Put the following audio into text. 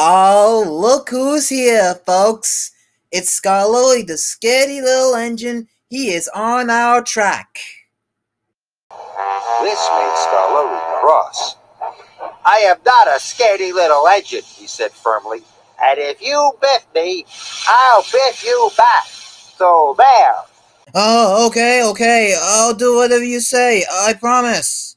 Oh, look who's here, folks. It's Skarloey, the scaredy little engine. He is on our track. This made Skarloey cross. I am not a scaredy little engine, he said firmly. And if you biff me, I'll biff you back. So there. Oh, okay, okay. I'll do whatever you say. I promise.